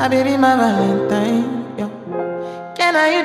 My baby, my Valentine. Yo. Can I you